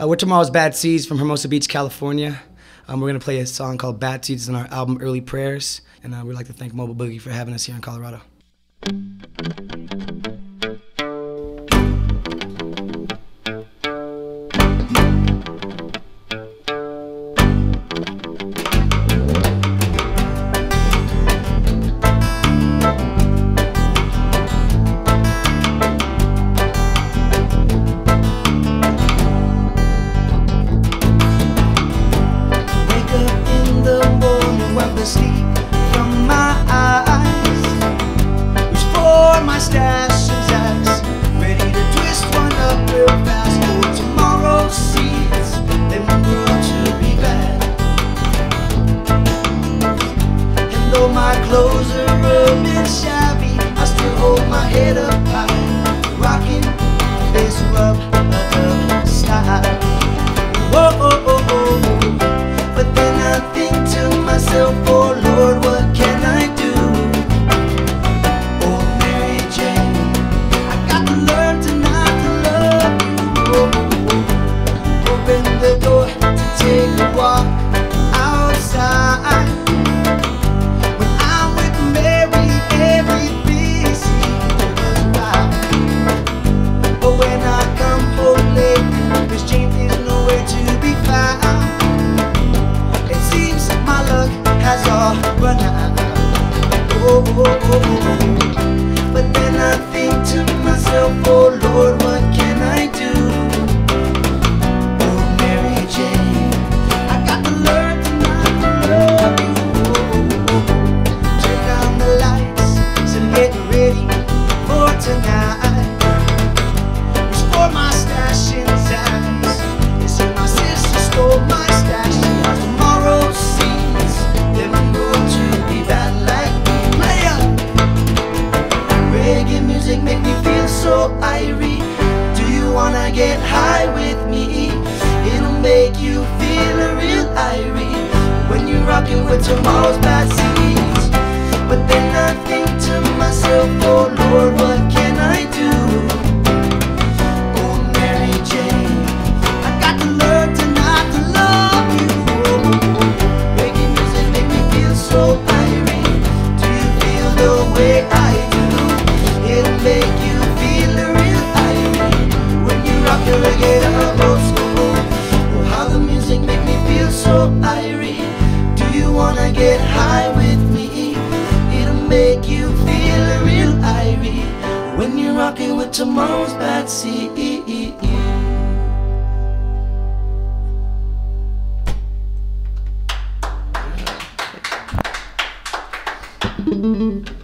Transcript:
Uh, we're tomorrow's Bad Seeds from Hermosa Beach, California. Um, we're gonna play a song called Bad Seeds on our album Early Prayers, and uh, we'd like to thank MoBoogie for having us here in Colorado. Clothes are shabby, I still hold my head up high, rocking this. Whoa, oh, oh. But then I think to myself, Oh, oh, oh. But then I think to myself, oh Lord, get high with me? It'll make you feel a real irie when you're rocking with tomorrow's bad seeds. But then I think to myself, oh Lord, what can I do? Oh Mary Jane, I got to learn to not to love you. Reggae music make me feel so. Do you feel the way I get high with me? It'll make you feel a real irie when you're rocking with tomorrow's bad seed. Mm-hmm.